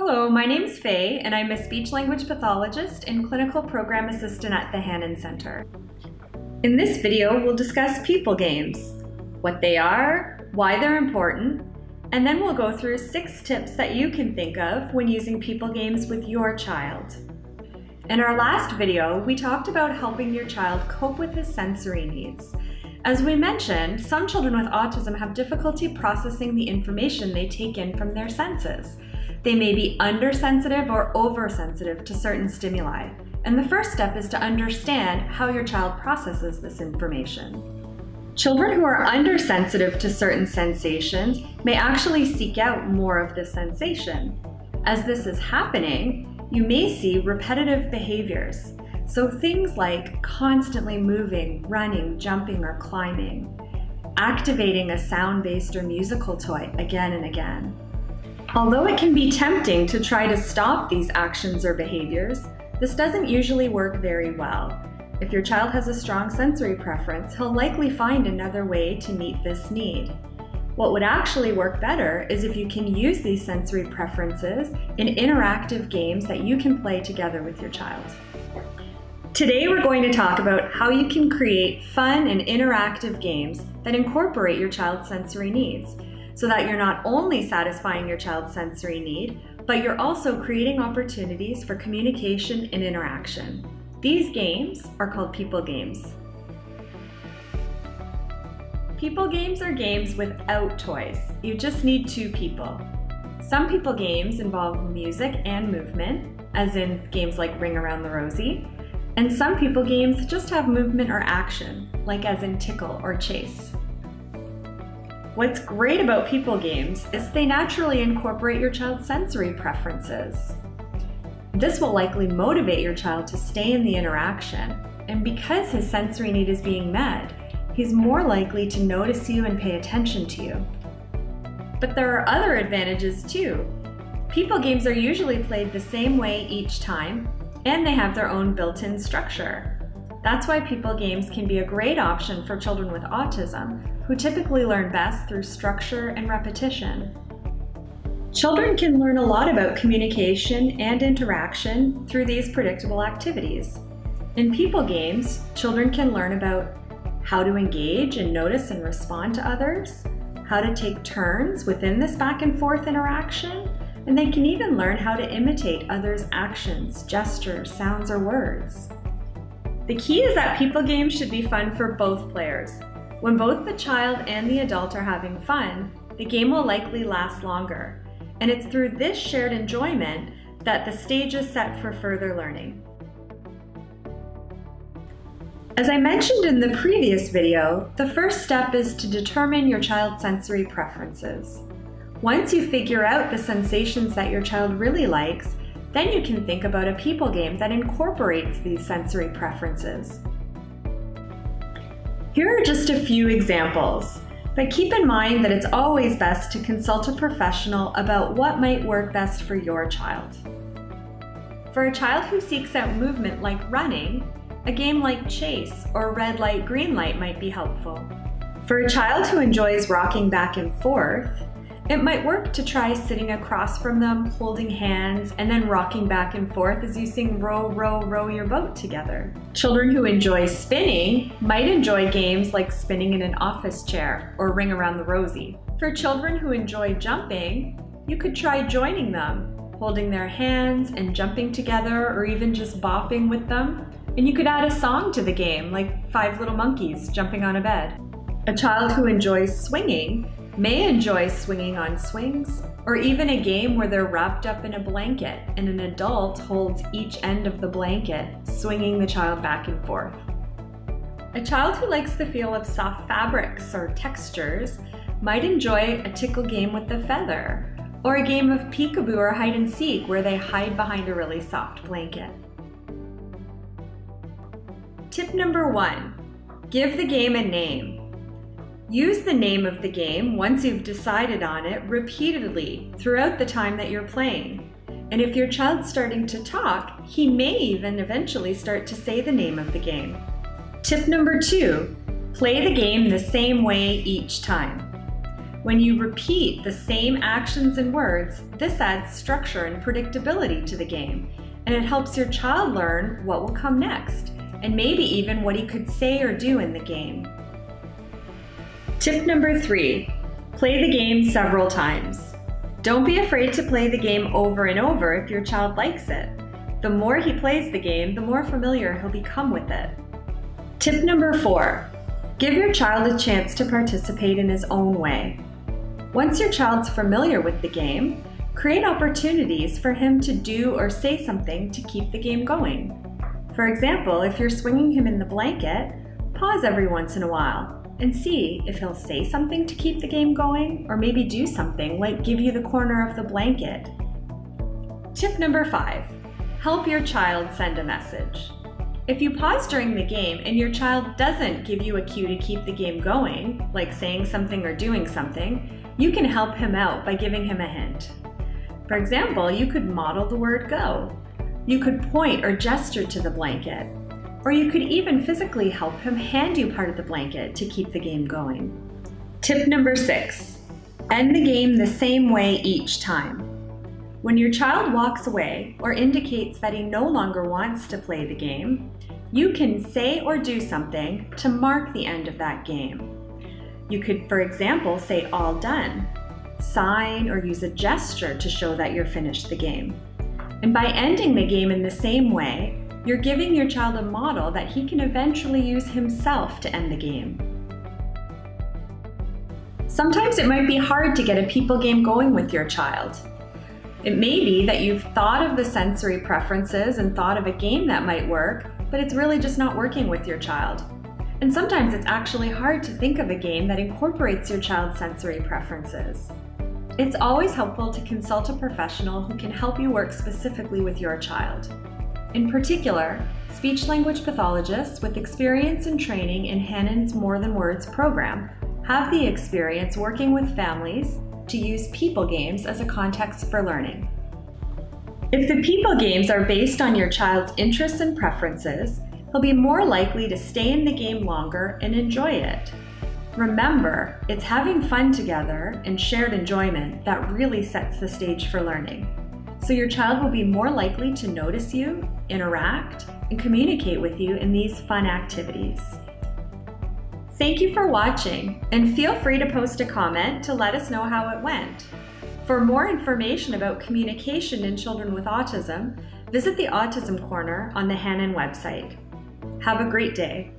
Hello, my name is Fay, and I'm a speech language pathologist and clinical program assistant at the Hanen Center. In this video, we'll discuss people games, what they are, why they're important, and then we'll go through six tips that you can think of when using people games with your child. In our last video, we talked about helping your child cope with his sensory needs. As we mentioned, some children with autism have difficulty processing the information they take in from their senses. They may be undersensitive or oversensitive to certain stimuli. And the first step is to understand how your child processes this information. Children who are undersensitive to certain sensations may actually seek out more of the sensation. As this is happening, you may see repetitive behaviors. So things like constantly moving, running, jumping, or climbing, activating a sound-based or musical toy again and again. Although it can be tempting to try to stop these actions or behaviors, this doesn't usually work very well. If your child has a strong sensory preference, he'll likely find another way to meet this need. What would actually work better is if you can use these sensory preferences in interactive games that you can play together with your child. Today we're going to talk about how you can create fun and interactive games that incorporate your child's sensory needs so that you're not only satisfying your child's sensory need, but you're also creating opportunities for communication and interaction. These games are called people games. People games are games without toys. You just need two people. Some people games involve music and movement, as in games like Ring Around the Rosie, and some people games just have movement or action, like as in Tickle or Chase. What's great about people games is they naturally incorporate your child's sensory preferences. This will likely motivate your child to stay in the interaction, and because his sensory need is being met, he's more likely to notice you and pay attention to you. But there are other advantages too. People games are usually played the same way each time, and they have their own built-in structure. That's why people games can be a great option for children with autism, who typically learn best through structure and repetition. Children can learn a lot about communication and interaction through these predictable activities. In people games, children can learn about how to engage and notice and respond to others, how to take turns within this back and forth interaction, and they can even learn how to imitate others' actions, gestures, sounds, or words. The key is that people games should be fun for both players. When both the child and the adult are having fun, the game will likely last longer. And it's through this shared enjoyment that the stage is set for further learning. As I mentioned in the previous video, the first step is to determine your child's sensory preferences. Once you figure out the sensations that your child really likes, then you can think about a people game that incorporates these sensory preferences. Here are just a few examples, but keep in mind that it's always best to consult a professional about what might work best for your child. For a child who seeks out movement like running, a game like Chase or Red Light, Green Light might be helpful. For a child who enjoys rocking back and forth, it might work to try sitting across from them, holding hands, and then rocking back and forth as you sing Row, Row, Row Your Boat together. Children who enjoy spinning might enjoy games like spinning in an office chair or Ring Around the Rosie. For children who enjoy jumping, you could try joining them, holding their hands and jumping together or even just bopping with them. And you could add a song to the game, like Five Little Monkeys jumping on a bed. A child who enjoys swinging may enjoy swinging on swings, or even a game where they're wrapped up in a blanket and an adult holds each end of the blanket, swinging the child back and forth. A child who likes the feel of soft fabrics or textures might enjoy a tickle game with the feather, or a game of peekaboo or hide and seek where they hide behind a really soft blanket. Tip number one, give the game a name. Use the name of the game once you've decided on it repeatedly throughout the time that you're playing. And if your child's starting to talk, he may even eventually start to say the name of the game. Tip number two, play the game the same way each time. When you repeat the same actions and words, this adds structure and predictability to the game, and it helps your child learn what will come next, and maybe even what he could say or do in the game. Tip number three, play the game several times. Don't be afraid to play the game over and over if your child likes it. The more he plays the game, the more familiar he'll become with it. Tip number four, give your child a chance to participate in his own way. Once your child's familiar with the game, create opportunities for him to do or say something to keep the game going. For example, if you're swinging him in the blanket, pause every once in a while and see if he'll say something to keep the game going or maybe do something like give you the corner of the blanket. Tip number five, help your child send a message. If you pause during the game and your child doesn't give you a cue to keep the game going, like saying something or doing something, you can help him out by giving him a hint. For example, you could model the word go. You could point or gesture to the blanket. Or you could even physically help him hand you part of the blanket to keep the game going. Tip number six, end the game the same way each time. When your child walks away or indicates that he no longer wants to play the game, you can say or do something to mark the end of that game. You could, for example, say all done, sign or use a gesture to show that you're finished the game. And by ending the game in the same way, you're giving your child a model that he can eventually use himself to end the game. Sometimes it might be hard to get a people game going with your child. It may be that you've thought of the sensory preferences and thought of a game that might work, but it's really just not working with your child. And sometimes it's actually hard to think of a game that incorporates your child's sensory preferences. It's always helpful to consult a professional who can help you work specifically with your child. In particular, speech language pathologists with experience and training in Hanen's More Than Words program have the experience working with families to use people games as a context for learning. If the people games are based on your child's interests and preferences, he'll be more likely to stay in the game longer and enjoy it. Remember, it's having fun together and shared enjoyment that really sets the stage for learning. So your child will be more likely to notice you, interact, and communicate with you in these fun activities. Thank you for watching, and feel free to post a comment to let us know how it went. For more information about communication in children with autism, visit the Autism Corner on the Hanen website. Have a great day.